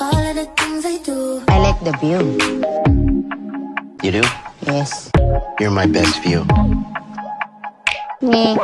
all of the things I do. I like the view. You do? Yes. You're my best view. Me.